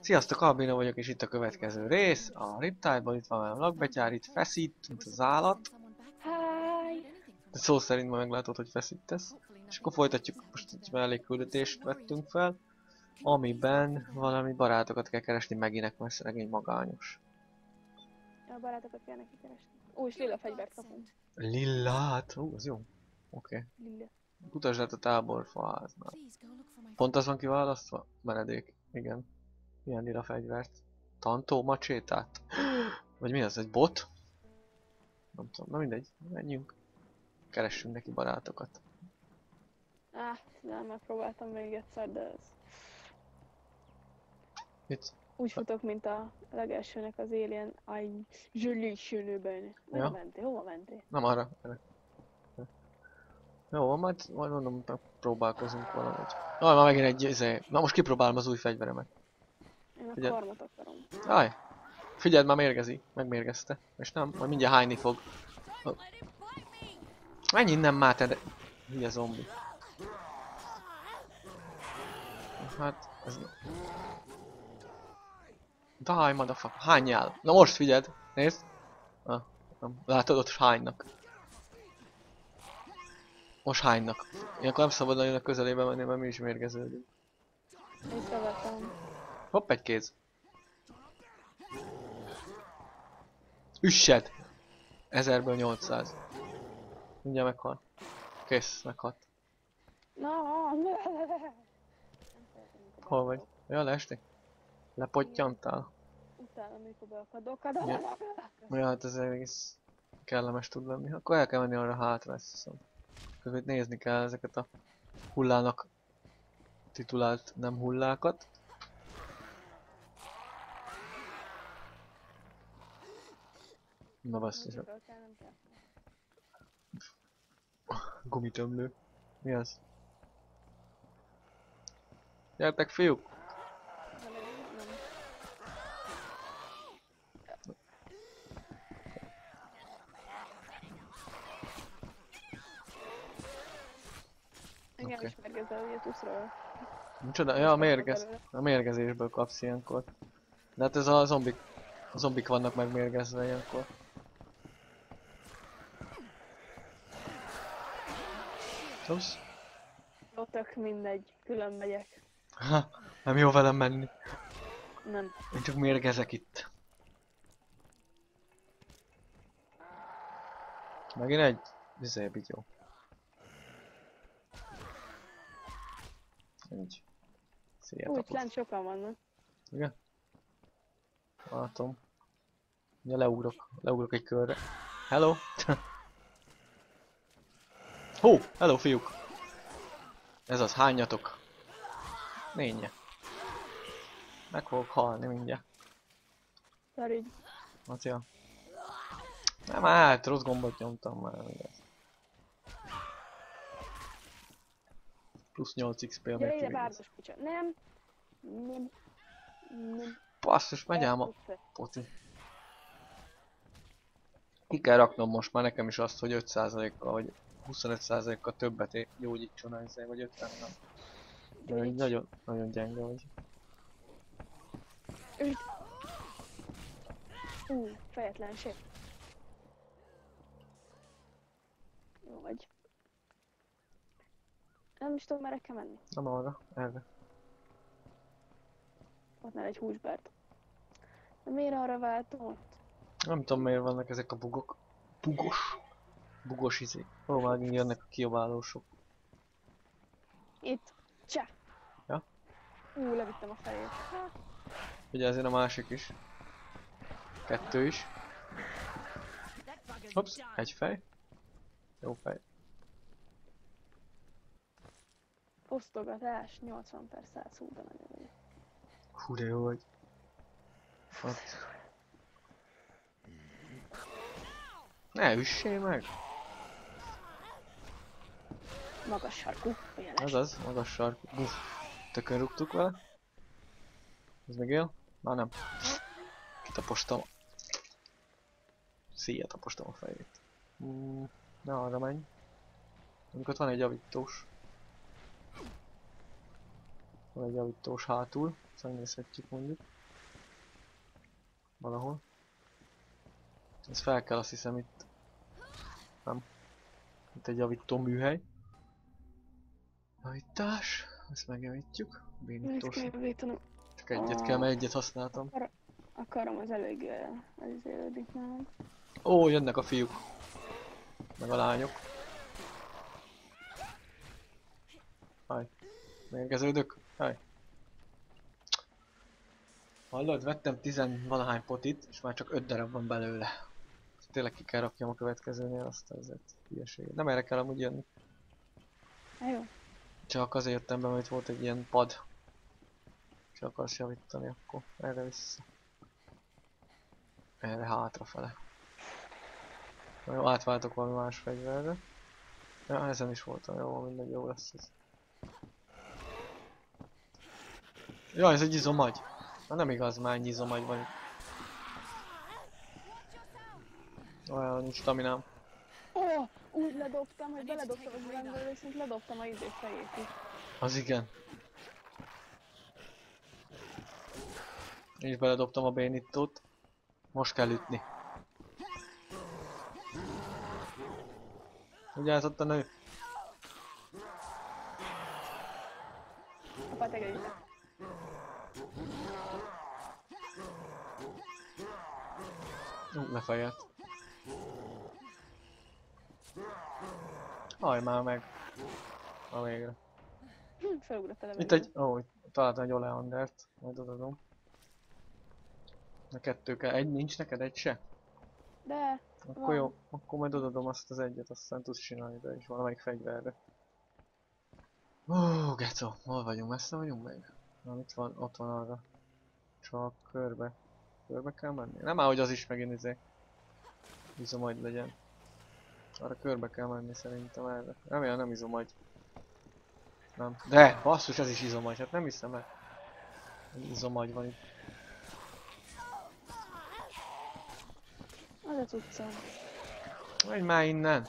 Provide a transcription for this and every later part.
Sziasztok, Albino vagyok, és itt a következő rész. A Riptide-ban itt van a lakbetyár, itt feszít, mint az állat. Hi! De szó szerint majd meglátod, hogy feszítesz. És akkor folytatjuk, most egy mellékküldetést vettünk fel, amiben valami barátokat kell keresni Meginek, mert szegény magányos. A barátokat kell neki keresni. Ó, és lila fegyvert kapunk. Lillát, ú, az jó. Oké. Okay. Lila. Kutasd át a táborfáznál. Pont az van kiválasztva? Menedék. Igen. Milyen lila fegyvert? Tantó macsétát? Vagy mi az? Egy bot? Nem tudom. Na mindegy. Menjünk. Keressünk neki barátokat. Ah, nem, megpróbáltam még egyszer, de ez... Mit? Úgy futok, mint a legelsőnek az Alien Isolation-ben. Ja. Hova mentél? Hova mentél? Nem arra. Jó, majd, majd mondom, próbálkozunk valahogy. Na, már megint egy izé. Na most kipróbálom az új fegyveremet. Én a karmot akarom. Aj! Figyeld, már mérgezi. Megmérgezte. És nem, majd mindjárt hányni fog. Oh. Menj innen már, te de... Hülye zombi. Hát, ez... Die, motherfucker. Hányjál. Na most figyeld. Nézd. Ah, nem. Látod, ott hánynak. Most hánynak. Ilyenkor nem szabad nagyon a közelébe menni, mert mi is mérgeződünk. Észrevettem. Hopp, egy kéz. Üssed! 1000-ből 800. Mindjárt meghal. Kész, meghalt. Na, Hol vagy? Ja, leesni? Lepottyantál? Utána, amikor beakadok, adok. Ja. Ja, hát ez egész kellemes tud lenni. Akkor el kell menni arra hátra, ezt hiszem. Közben nézni kell ezeket a hullának titulált nem hullákat. Na basszus, gumitömlő. Mi az? Gyertek fiúk! Engem Oké. is mérgezel, tuszról. Micsoda? Ja, a mérgez. A mérgezésből kapsz ilyenkor. De hát ez a zombik. A zombik vannak megmérgezve ilyenkor. Tudsz? Jó, tök mindegy, külön megyek. Ha, nem jó velem menni. Nem. Én csak mérgezek itt. Megint egy? Izé, bigyó. Egy. Szia, Úgy, lent sokan vannak. Igen? Látom. Ja, leugrok. Leugrok egy körre. Hello! Hó! Hello, fiúk! Ez az, hányatok? Nénye. Meg fogok halni mindjárt. Szarügy. Macia. Nem, hát rossz gombot nyomtam már. igaz. Plusz 8 XP a Gyere ide, kutya. Nem. Nem. Nem. Basszus, megy ám a poti. Ki kell raknom most már nekem is azt, hogy 5%-kal vagy 25%-kal többet gyógyítson a izé, vagy 50 nem. De így nagyon, nagyon gyenge vagy. Üt. Ú, fejetlenség. Jó vagy. Nem is tudom, merre kell menni. Nem arra, erre. Ott már egy húsbárt. De miért arra váltom ott? Nem tudom miért vannak ezek a bugok. Bugos. Bugos izé. Ó, már jönnek a kiabálósok. Itt. Csá. Ja? Ú, levittem a fejét. Ha, Ugye ezért a másik is. Kettő is. Hops, egy fej. Jó fej. Osztogatás 80 per 100 hú, de nagyon jó. Hú, de jó vagy. Ott. Ne üssél meg! Magas sarkú, Ez az, magas sark. Buff. Tökön rúgtuk vele. Ez még él? Már nem. Kitapostam. Szia, tapostam a fejét. Mm, ne arra menj. Amikor van egy javítós. Van egy javítós hátul, ezt megnézhetjük mondjuk. Valahol. Ez fel kell azt hiszem itt. Nem. Itt egy javító műhely. Javítás. Ezt megjavítjuk. Javítanom. Csak egyet kell, mert egyet használtam. A karom az elég el- elizélődik nálam. Ó, jönnek a fiúk. Meg a lányok. Haj. Mérgeződök. Haj. Hallod, vettem tizenvalahány potit, és már csak öt darab van belőle. Tényleg ki kell rakjam a következőnél azt ezért hülyeséget. Nem erre kell amúgy jönni. Na jó. Csak azért jöttem be, mert volt egy ilyen pad. És akarsz javítani, akkor erre vissza. Erre hátrafele. Na jó, átváltok valami más fegyverre. Ja, ezen is voltam, jó, mindegy, jó lesz ez. Ja, ez egy izomagy. Na nem igaz, már ennyi izomagy van. Olyan, nincs staminám. Ledobtam, hogy beledobtam az rendőrre, viszont ledobtam a izé fejét is. Az igen. Én is beledobtam a bénítót. Most kell ütni. Ugye ott a nő? Apa, tegedj Ú, lefejelt. Haj már meg. A végre. Hm, Felugrott a. Itt egy... Ó, itt találtam egy oleandert. Majd odadom. Na kettő kell. Egy nincs neked? Egy se? De, Akkor Van. jó. Akkor majd odadom azt az egyet, aztán tudsz csinálni be is valamelyik fegyverre. Ó, geco. Hol vagyunk? Messze vagyunk még? Na, itt van, ott van arra. Csak körbe. Körbe kell menni? Nem áll, hogy az is megint izé. Izomagy legyen. Arra körbe kell menni szerintem erre. Remélem nem izomagy. Nem. De! Basszus, ez is izomagy. Hát nem hiszem el. Izomagy van itt. az a cuccom. Menj már innen!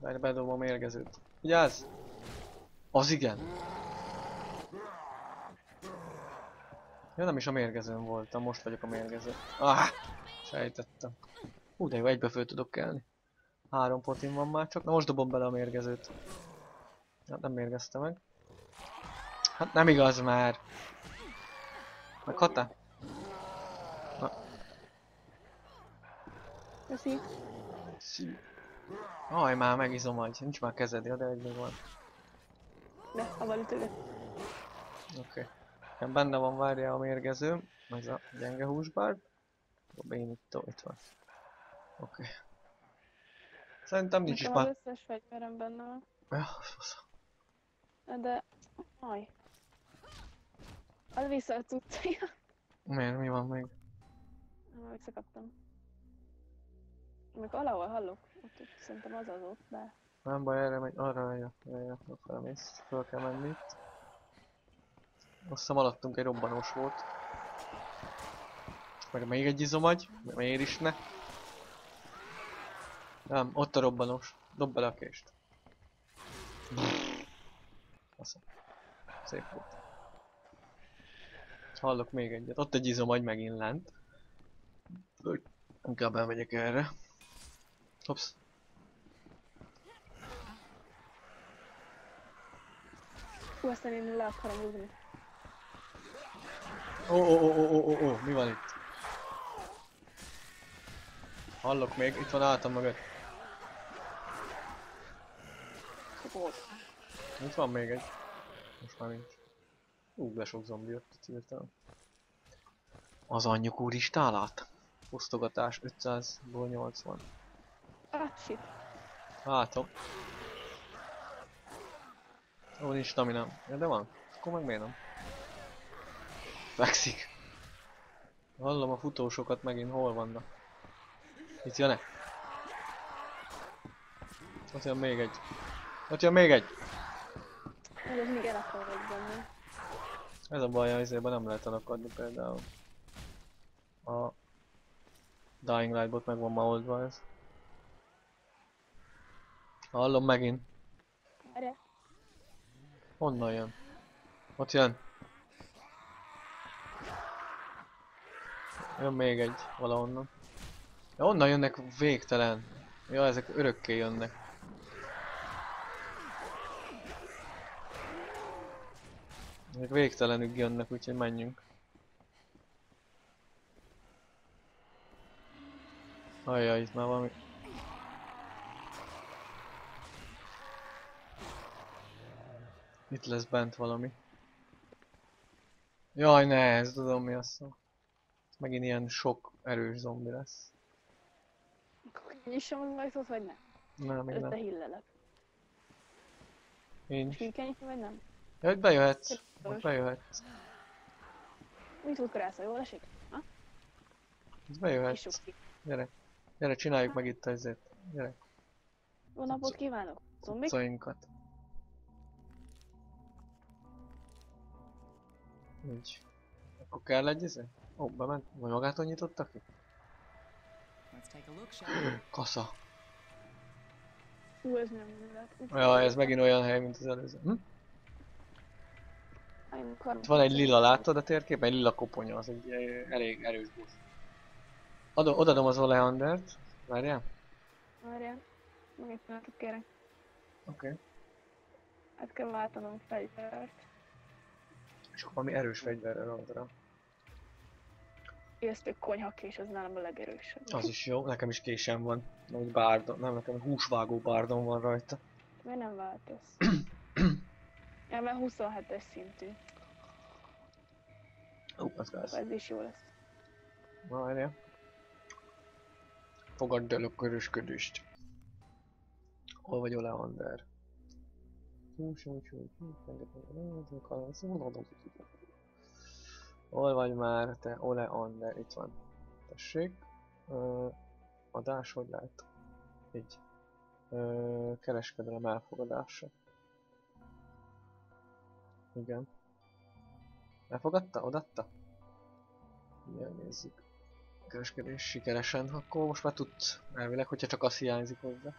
Várj, bedobom a mérgezőt. Vigyázz! Az igen! Ja, nem is a mérgezőn voltam, most vagyok a mérgező. Ah! Sejtettem. Hú, de jó, egybe föl tudok kelni. Három potin van már csak. Na most dobom bele a mérgezőt. Hát nem mérgezte meg. Hát nem igaz már. Meghatta? Köszi. Szí. Aj, már megizom agy. Nincs már kezed, ja, de egy még van. De, avval ütöget. Oké. Okay. Benne van, várja a mérgező. Ez a gyenge húsbár. A bénító itt van. Oké. Okay. Szerintem nincs is Nekem az már. összes fegyverem benne van. Ja, fasz. De, aj. Az vissza a cuccaja. Miért? Mi van még? Ah, Visszakaptam. Még valahol hallok, ott, ott szerintem az az ott, de... Nem baj, erre megy, arra megy, arra megy, arra felmész. Föl kell menni itt. Azt hiszem alattunk egy robbanós volt. Meg még egy izomagy, miért is ne? Nem, ott a robbanós. Dob bele a kést. Faszom. Szép volt. Hallok még egyet. Ott egy izomagy megint lent. Inkább elmegyek erre. Hopsz. Hú, aztán én le akarom rúgni. Ó, ó, ó, ó, ó, ó, ó, mi van itt? Hallok még, itt van álltam mögött. Itt van még egy. Most már nincs. Ú, de sok zombi jött itt hirtelen. Az anyjuk úr is tálát. Osztogatás 500-ból 80. Ah, shit. Látom. Ó, nincs staminám. Ja, de van. Akkor meg miért nem? Fekszik. Hallom a futósokat megint hol vannak. Itt jönnek. Ott jön még egy. Ott jön még egy. Ez még elakar egy benne. Ez a baj, ezért nem lehet elakadni például. A Dying Light bot meg van ma oldva ez. Hallom megint. Erre? Honnan jön? Ott jön. Jön még egy valahonnan. Ja, onnan jönnek végtelen. Ja, ezek örökké jönnek. Ezek végtelenül jönnek, úgyhogy menjünk. Ajjaj, itt már valami... Itt lesz bent valami. Jaj, ne, ez tudom mi az szó. Megint ilyen sok erős zombi lesz. Akkor nyissam az ajtót, vagy nem? Nem, még nem. hillelek. Nincs. Ki kell nyitni, vagy nem? Itt bejöhetsz. Ott bejöhetsz. Mit tud krásza, jól esik? Itt bejöhetsz. Kisuk ki. Gyere. Gyere, csináljuk meg itt ezért. Gyere. Jó napot kívánok! Zombik? Cuccainkat. Így. Akkor kell egy izé? Ó, bement? Vagy magától nyitotta ki? Kasza. Ú, ez nem lett. Ja, ez megint olyan hely, mint az előző. Hm? Itt van egy lila, láttad a térképen? Egy lila koponya, az egy eh, elég erős busz. Adom, odadom az Oleandert. Várjál? Várjál. Meg egy pillanatot kérek. Oké. Okay. Hát kell váltanom fegyvert. És akkor valami erős fegyverre rakd rá. Még konyhakés, az nálam a legerősebb. Az is jó, nekem is késem van. Egy bárdon, nem nekem húsvágó bárdon van rajta. Miért nem váltasz? ja, mert 27-es szintű. Ó, az gáz. Ez is jó lesz. Várja. Fogadd el a körösködést. Hol vagy Oleander? Hús, hús, hús, hús, rengeteg- Hol vagy már te Oleander? Itt van. Tessék. Ö, adás, hogy lehet? Így. Ö, kereskedelem elfogadása. Igen. Elfogadta? Odatta? Igen, nézzük. Kereskedés sikeresen, akkor most már tudsz elvileg, hogyha csak az hiányzik hozzá.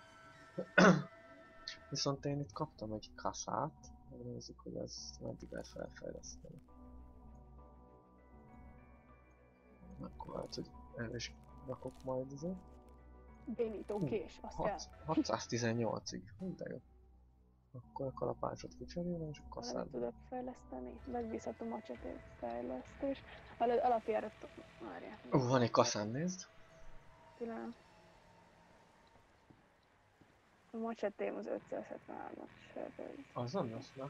Viszont én itt kaptam egy kaszát, megnézzük, hogy ez meddig lehet felfejleszteni. Akkor lehet, hogy erre is rakok majd azért. Bénító kés, azt kell. 618-ig, hú de jó. Akkor a kalapácsot kicserélem, és a Valamit kaszát. tudok fejleszteni. Megbízható macsetét fejlesztés. Előtt alapjárat... Várjál. Ú, van egy kaszám, nézd. Pillanat. A macsetém az 573-as sebez. Az nem lesz, na.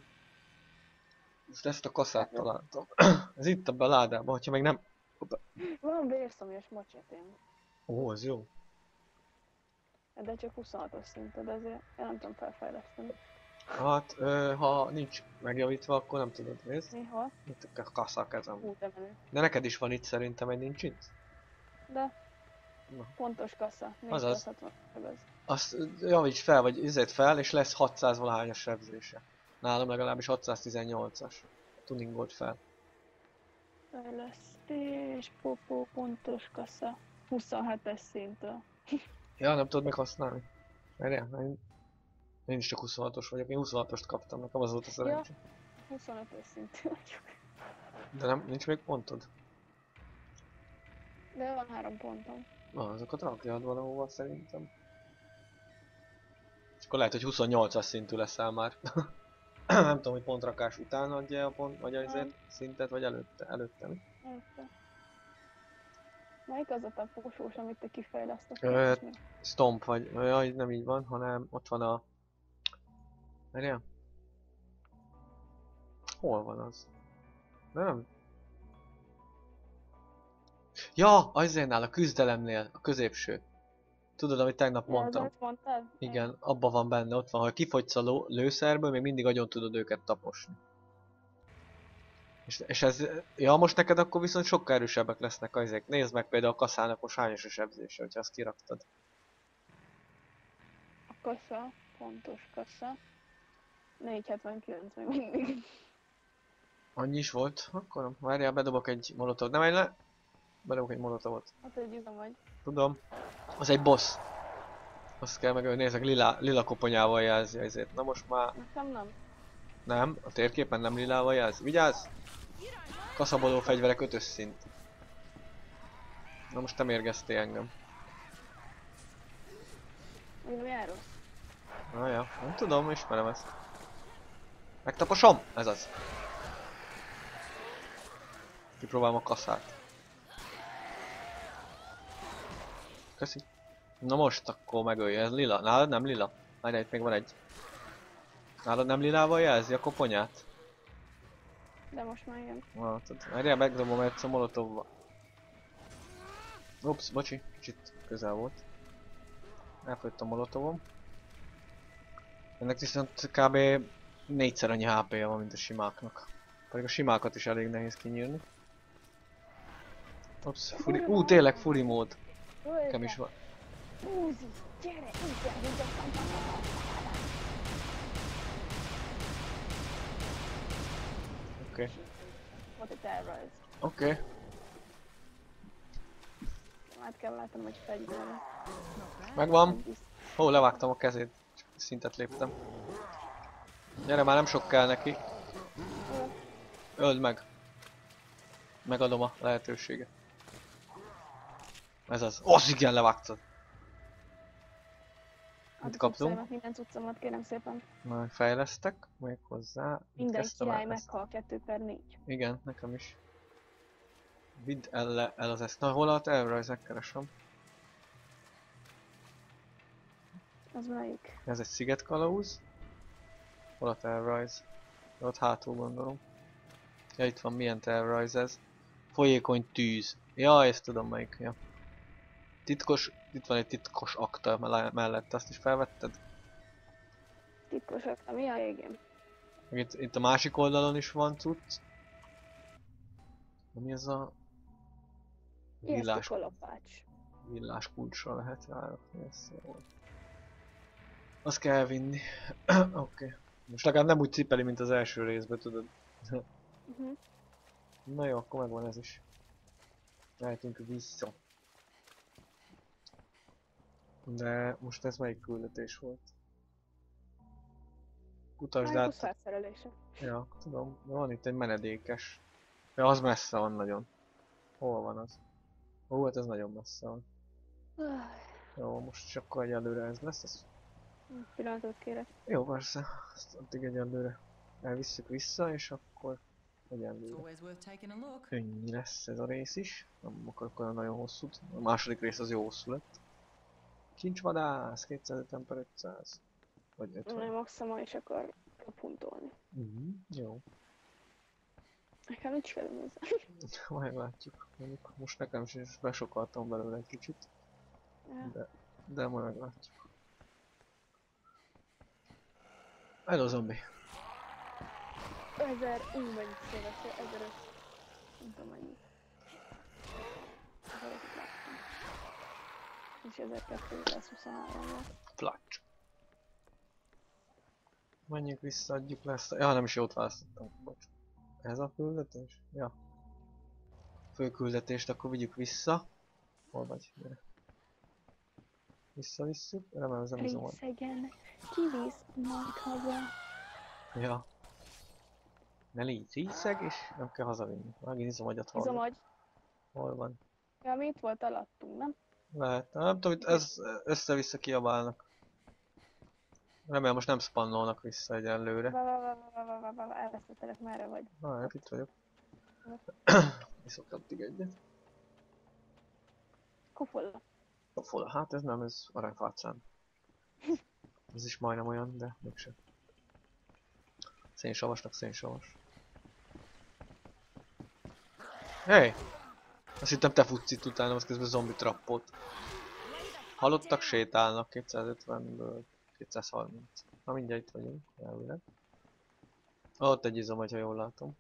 Most ezt a kaszát találtam. Ez itt a ládában, hogyha meg nem... Van vérszomjas macsetém. Ó, az jó. De csak 26-os szinted, ezért én nem tudom felfejleszteni. Hát, ö, ha nincs megjavítva, akkor nem tudod nézni. Mi, hol? Itt a kasza a kezem. Hú, de menő. De neked is van itt szerintem, egy nincs itt? De... Na. Pontos kassa. Azaz. 460 sebez. Azt javíts fel, vagy üzét fel, és lesz 600 valahányas sebzése. Nálam legalábbis 618-as. Tuningolt fel. Fejlesztés, popó, pontos kassa. 27-es szintől. Ja, nem tudod még használni. Várjál, én, én is csak 26-os vagyok, én 26-ost kaptam, nekem az volt a szerencsé. 25-ös szintű vagyok. De nem, nincs még pontod? De van három pontom. Na, azokat rakjad valahova szerintem. És akkor lehet, hogy 28-as szintű leszel már. nem tudom, hogy pontrakás után adja a pont, vagy azért szintet, vagy előtte, előtte. mi? Érte. Melyik az a taposós, amit te kifejlesztettél? Stomp vagy, jaj, nem így van, hanem ott van a... Várjál? Hol van az? Nem. Ja, azénál a küzdelemnél, a középső. Tudod, amit tegnap mondtam? mondtad? Igen, abban van benne, ott van, ha kifogysz a lőszerből, még mindig agyon tudod őket taposni. És, és ez, ja most neked akkor viszont sokkal erősebbek lesznek azok. Nézd meg például a kaszának most hányos a sebzése, hogyha azt kiraktad. A kassa, pontos kassa. 479 még mindig. Annyi is volt? Akkor várjál, bedobok egy molotov. Nem menj le! Bedobok egy molotovot. Hát egy izom vagy. Tudom. Az egy boss. Azt kell megölni, nézzek, lila, lila koponyával jelzi ezért. Na most már Nekem nem. nem, a térképen nem lilával jelzi. Vigyázz! Kaszaboló fegyverek ötös szint. Na most te mérgeztél engem. Még nem járok. Na ja, nem tudom, ismerem ezt. Megtaposom! Ez az. Kipróbálom a kaszát. Köszi. Na most akkor megölje, ez lila. Nálad nem lila? Várjál, itt még van egy. Nálad nem lilával jelzi a koponyát? De most már. Na, tudod. Várjál, megdobom egyszer molotovba. Ups, bocsi, kicsit közel volt. Elfogyott a molotovom. Ennek viszont kb. négyszer annyi HP-ja van, mint a simáknak. Pedig a simákat is elég nehéz kinyírni. Ups, furi... Ú, tényleg furi mód. Nekem is van. Úzi, gyere. Okay. Volt egy terrorist. Oké. Okay. Át kell látnom, hogy bad. Megvan. Ó, levágtam a kezét. Csak szintet léptem. Gyere, már nem sok kell neki. Öld meg. Megadom a lehetőséget. Ez az. Az igen, levágtad. Mit kaptunk? Minden cuccomat kérem szépen. Majd fejlesztek, még hozzá. Minden király meghal 2 per 4. Igen, nekem is. Vidd el, le, el az ezt. Na, hol a tervrajzek keresem? Az melyik? Ez egy szigetkalauz. Hol a tervrajz? Ott hátul gondolom. Ja, itt van, milyen tervrajz ez? Folyékony tűz. Ja, ezt tudom melyik, ja. Titkos, itt van egy titkos akta mellett, azt is felvetted? Titkosak, mi a végén? Itt, itt a másik oldalon is van cucc. Mi ez a... Villás, kalapács. villás kulcsra lehet rárakni, ez jó. Azt kell elvinni. Oké. Okay. Most legalább nem úgy cipeli, mint az első részben, tudod. Uh-huh. Na jó, akkor megvan ez is. Mehetünk vissza. De most ez melyik küldetés volt? Utasd át. felszerelése. Ja, tudom. De van itt egy menedékes. Ja, az messze van nagyon. Hol van az? Ó, hát ez nagyon messze van. Jó, most csak akkor egyelőre ez lesz. Ez... Pillanatot kérek. Jó, persze. Ezt addig egyelőre elvisszük vissza, és akkor egyelőre. Könnyű lesz ez a rész is. Nem akarok olyan nagyon hosszút. A második rész az jó hosszú lett. Kincsvadász, 250 per 500. Vagy 50. Nem maximum és akkor puntolni. Mhm, jó. Nekem nincs kedvem hozzá. Majd látjuk. Mondjuk most nekem is besokaltam belőle egy kicsit. Ja. De, de majd meglátjuk. Hello zombi. 1000, ú, mennyit széles, 1005. Nem tudom mennyit. És 1223 volt. Flacs. Menjünk vissza, adjuk le ezt a... Ja, nem is jót választottam. Bocs. Ez a küldetés? Ja. Fő küldetést akkor vigyük vissza. Hol vagy? Gyere. Visszavisszük. Remélem ez nem izom. Részegen kivisz majd haza. Ja. Ne légy részeg, és nem kell hazavinni. Megint izom agyat Izom, hallok. hogy Hol van? ja, mi itt volt alattunk, nem? Lehet. Nem tudom, itt ez össze-vissza kiabálnak. Remélem most nem spannolnak vissza va, elvesztettelek, merre vagy? Hát itt vagyok. Iszok addig egyet. Kufolla. Fola. Hát ez nem, ez aranyfácán. Ez is majdnem olyan, de mégsem. Szénsavasnak szénsavas. Hey! Azt hittem te futsz itt utána, az közben zombi trappot. Halottak sétálnak 250-ből 230. Na mindjárt itt vagyunk, elvileg. Ott egy izom, ha jól látom.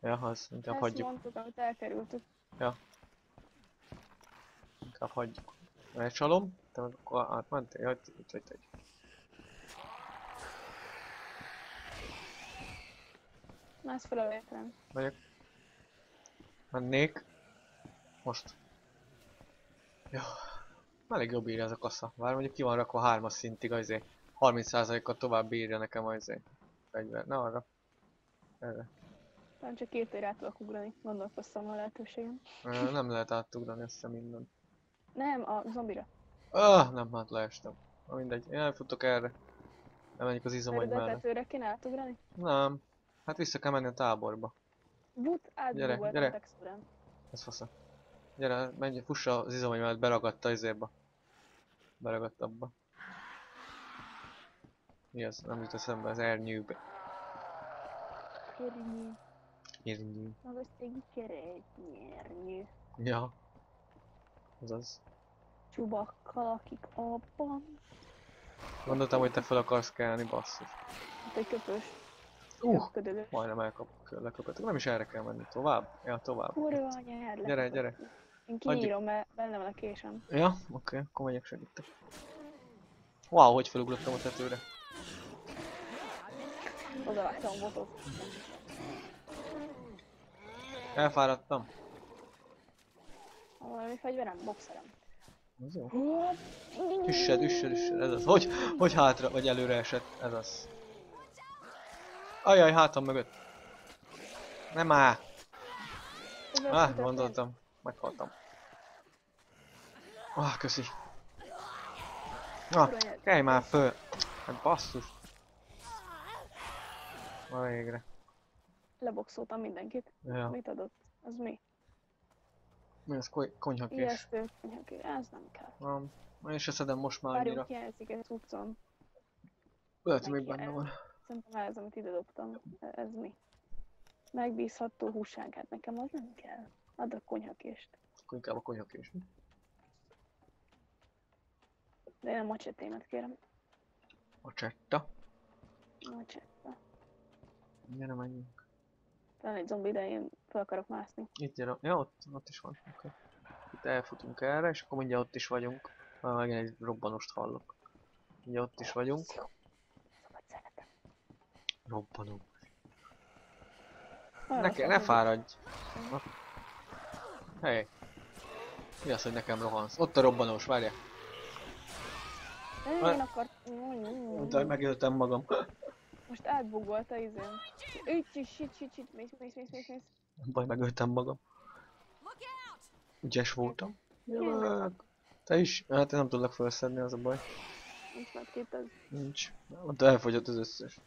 Ja, az, inkább Ezt hagyjuk. mondtuk, amit elkerültük. Inkább hagyjuk. Elcsalom, te meg akkor átmentél? Jaj, itt vagy egy. Mász fel a. Megyek. Mennék. Most. Jó. Elég jobb bírja ez a kassa. Vár mondjuk ki van rakva 3 szintig azért. 30%-kal tovább bírja nekem azért. Fegyver. Na arra. Erre. Talán csak két ér át tudok ugrani. Gondolkoztam a lehetőségem. Nem lehet átugrani össze minden. Nem, a zombira. Ah, nem, hát leestem. Na mindegy, én elfutok erre. Nem menjük az Mert a mellett. tetőre kéne átugrani? Nem. Hát vissza kell menni a táborba. But Gyere, átbúgolt gyere. a textúrán. Ez fasza. Gyere, menj, fussa az izomagy mellett, beragadt a izéba. Beragadt abba. Mi az? Nem jut eszembe, az ernyőbe. Kérnyű. Ernyő. Magassági keretnyernyő. Ja. Azaz. Csubakkal, akik abban. Gondoltam, hogy te fel akarsz kelni, basszus. Hát egy köpős. Uh, majdnem elkap, leköpöttek. Nem is erre kell menni, tovább? Ja, tovább. Kurva anyád Gyere, gyere. Én kinyírom, mert bennem van a késem. Ja, oké, akkor megyek segítek. Wow, hogy felugrottam a tetőre. Oda vágtam botot. Elfáradtam. Valami fegyverem, boxerem. Az jó. Üssed, üssed, üssed, ez az. Hogy, hogy hátra, vagy előre esett, ez az. Ajaj, hátam mögött. Nem áll. Ah, gondoltam. Meghaltam. Ah, köszi. Ah, kelj már föl. Hát basszus. Na végre. Leboxoltam mindenkit. Ja, Mit adott? Az mi? mi koly- konyhakés? Ijesztő. Oké, Ez nem kell. Nem. Én se szedem most már annyira. Várjunk, hiányzik egy cuccom. Lehet, még benne van. Szerintem ez, amit ide dobtam. Ez mi? Megbízható húság, hát nekem az nem kell. Add a konyhakést. Akkor inkább a konyhakés. mi? De én a macsetémet kérem. A csetta. Macsetta. Gyere, menjünk. Talán egy zombi, de én fel akarok mászni. Itt gyere. Ja, ott, ott is van. Okay. Itt elfutunk erre, és akkor mindjárt ott is vagyunk. Már megint egy robbanost hallok. Mindjárt ott is vagyunk. Robbanó. Ne, ne szabad, fáradj! Hely! Mi az, hogy nekem rohansz? Ott a robbanós, várjál! hogy- Vár- Én akart... Mondta, hogy megöltem magam. Most átbugolt a izém. Ügy, is, sit, sit, sit, mész, mész, mész, mész, mész. Baj, megöltem magam. Ügyes voltam. Jövök. Te is? Hát én nem tudlak felszedni, az a baj. Nincs már két az. Nincs. Ott elfogyott az összes.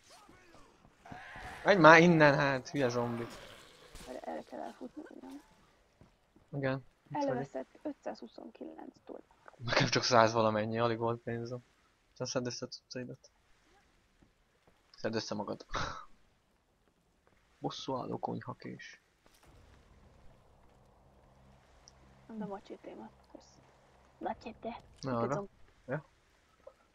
Menj már innen hát, hülye zombi. Erre, erre kell elfutni, igen. Igen. Elveszett 529 dollár. Nekem csak száz valamennyi, alig volt pénzem. Te szedd össze a cuccaidat. Szedd össze magad. Bosszú álló konyhakés. A macsétémat. Kösz. Macséte. Na arra. Tudom.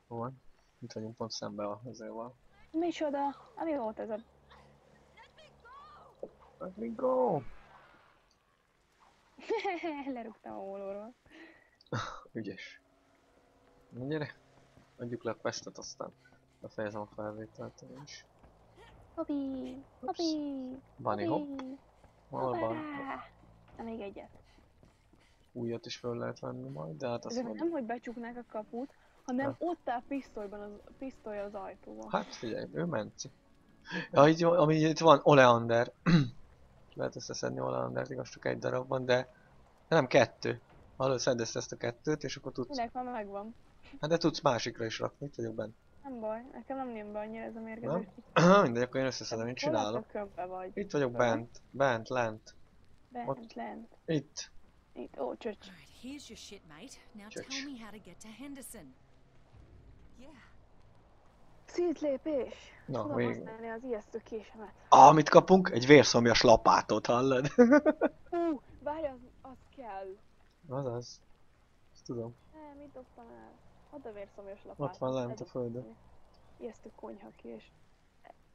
Hol van? Itt vagyunk pont szembe a ezével. Micsoda? Ami volt ez a... Let me go! Lerúgtam a ollóról. Ügyes. Na gyere. Adjuk le a pestet, aztán befejezem a felvételt én is. Hopi! Hopi! Bunny hop. Hol van? Na még egyet. Újat is föl lehet venni majd, de hát azt Ezek mondom. nem, hogy becsuknák a kaput, hanem Hát. ott áll pisztolyban az, pisztoly az ajtóban. Hát figyelj, ő menci. Ja, van- ami itt van, oleander. Lehet összeszedni oleandert, igaz csak egy darabban, de de nem kettő. Hallod, szedd össze ezt a kettőt, és akkor tudsz. Minek már megvan. Hát de tudsz másikra is rakni, itt vagyok bent. Nem baj, nekem nem jön be annyira ez a mérgezés. Mindegy, akkor én összeszedem, én csinálom. Vagy? Itt vagyok bent, bent, lent. Bent, ott. lent. Itt. Itt, ó, csöcs. Here's your shit, mate. Now tell me how to get to Henderson. Yeah. Szítlépés! Na, Tudom végig. használni az ijesztő késemet. Ah, mit kapunk? Egy vérszomjas lapátot, hallod? Hú, várj, az, az kell. Azaz. Ezt tudom. Nem, mit dobtam el? Add a vérszomjas lapát. Ott van lent a földön. Ijesztő konyhakés.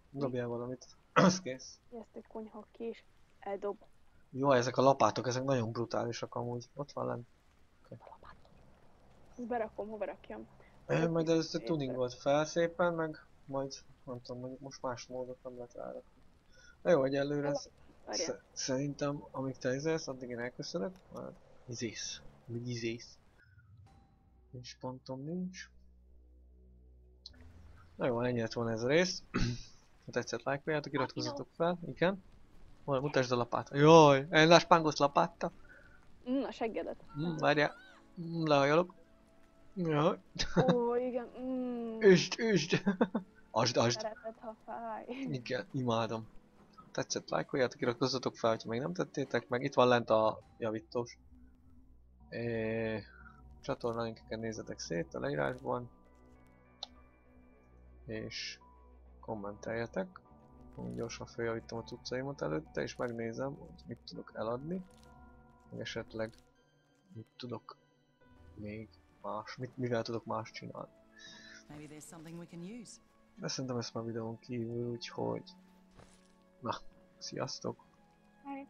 Dobjál valamit. Az kész. Ijesztő konyhakés. Eldob. Jó, ezek a lapátok, ezek nagyon brutálisak amúgy. Ott van lent. Ezt berakom, hova rakjam. Majd először Szépen. tuningolt fel szépen, meg majd nem tudom, mondjuk most más módot nem lehet rárakni. Na jó, egyelőre ez, Várjál. sze- szerintem amíg te izélsz, addig én elköszönök. Már Izész. Vagy izész. Nincs pontom, nincs. Na jó, ennyi lett volna ez a rész. Ha tetszett, lájkoljátok, iratkozzatok fel. Igen. Hol, mutasd a lapát. Jaj, ellás pángosz lapátta. Mm, a seggedet. Mm, várjál. Mm, lehajolok. Jaj. Ó, igen. Mm, Üsd, üsd. Asd, asd. szereted, ha fáj. Igen, imádom. Tetszett, lájkoljátok, iratkozzatok fel, ha még nem tettétek meg. Itt van lent a javítós. É, csatornáinkat nézzetek szét a leírásban. És kommenteljetek. Gyorsan feljavítom a cuccaimat előtte, és megnézem, hogy mit tudok eladni. Meg esetleg mit tudok még más, mit, mivel tudok más csinálni. Maybe there's something we can use. De szerintem ezt már videón kívül, úgyhogy... Na, sziasztok! Fáj.